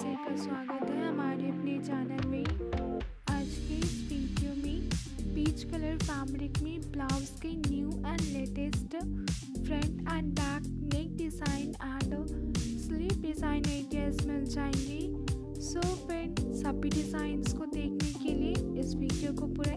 सबका स्वागत है हमारे अपने चैनल में। आज के इस वीडियो में पीच कलर फैब्रिक में ब्लाउज के new and latest front and back neck design and sleeve design ideas मिल जाएँगे। सो फ्रेंड सभी डिज़ाइंस को देखने के लिए इस वीडियो को पूरा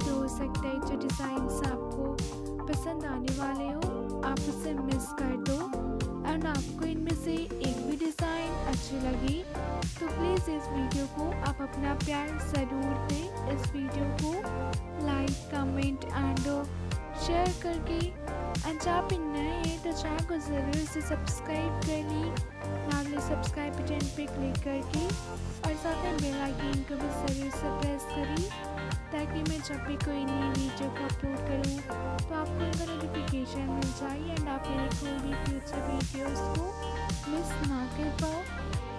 तो हो सकता है, जो डिज़ाइंस आपको पसंद आने वाले हो, आप उसे मिस कर दो। एंड आपको इनमें से एक भी डिज़ाइन अच्छी लगी तो प्लीज़ इस वीडियो को आप अपना प्यार ज़रूर दें। इस वीडियो को लाइक कमेंट एंड शेयर करके। एंड आप नए हैं तो चैनल को ज़रूर से सब्सक्राइब कर ली। नागले सब्सक्राइब बटन पे क्लिक करके और साथ में बेल आइकन को भी ज़रूर से प्रेस करी। ताकि मैं जब भी कोई नई वीडियो को अपलोड करूँ तो आपको उनका नोटिफिकेशन मिल जाए एंड आप मेरे कोई भी फ्यूचर वीडियोस को मिस ना कर पाओ।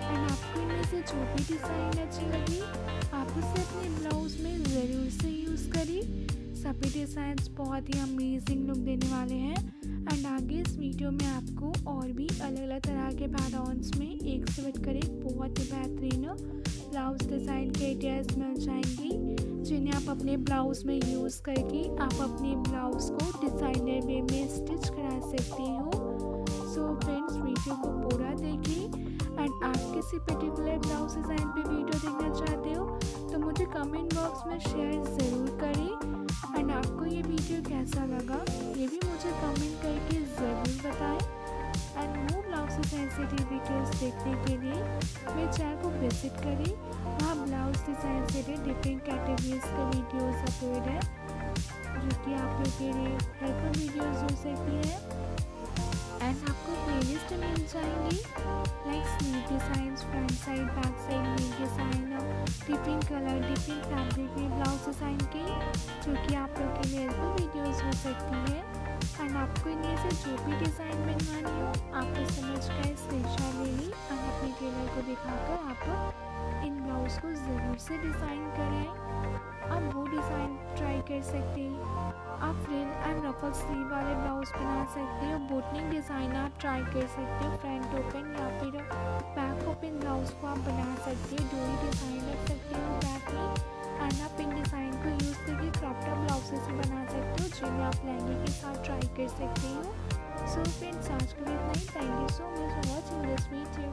एंड आपको इनमें से जो भी डिज़ाइन अच्छी लगी, आप उसे अपने ब्लाउज में ज़रूर से यूज़ करें सभी डिज़ाइंस बहुत ही अमेजिंग लुक देने वाले हैं। एंड आगे इस वीडियो में आपको और भी अलग अलग तरह के पैटर्न्स बहुत ही बेहतरीन ब्लाउज डिज़ाइन के आइडियाज़ मिल जाएँगी, जिन्हें आप अपने ब्लाउज़ में यूज़ करके आप अपने ब्लाउज़ को डिज़ाइनर वे में स्टिच करा सकते हो। सो फ्रेंड्स वीडियो को पूरा देखें एंड आप किसी पर्टिकुलर ब्लाउज डिज़ाइन पे वीडियो देखना चाहते हो तो मुझे कमेंट बॉक्स में शेयर ज़रूर करें एंड आपको ये वीडियो कैसा लगा, ये भी मुझे कमेंट करके ज़रूर बताएँ। And more blouse sensitive videos देखने के लिए मेरे चैनल को विज़िट करें। वहाँ ब्लाउज डिज़ाइन से डिफरेंट कैटेगरीज का वीडियोस अपलोड है, जो कि आप लोग के लिए हेल्पफुल वीडियोस हो सकती है। एंड आपको प्लेलिस्ट मिल जाएँगी like sleeve design front side back side neck design different colour different fabric में ब्लाउज डिज़ाइन के, जो कि आप लोग के लिए हेल्पफुल वीडियोज़ हो सकती है। एंड आपको इनमें से जो भी डिज़ाइन आप इन ब्लाउज को ज़रूर से डिज़ाइन करें। आप वो डिज़ाइन ट्राई कर सकते हैं। आप फ्रिल एंड रफल स्लीव वाले ब्लाउज बना सकते हो। बोटनिंग डिज़ाइन आप ट्राई कर सकते हो। फ्रंट ओपन या फिर बैक ओपन ब्लाउज को आप बना सकते हो। डोरी डिज़ाइन रख सकते हो। बैक में एंड आप इन डिज़ाइन को यूज़ करके क्रॉपटॉप ब्लाउजेस बना सकते हो, जिन्हें आप लहंगे के साथ ट्राई कर सकते हो। सो फ्रेंड्स आज के लिए इतना ही। Thank you so much watching this video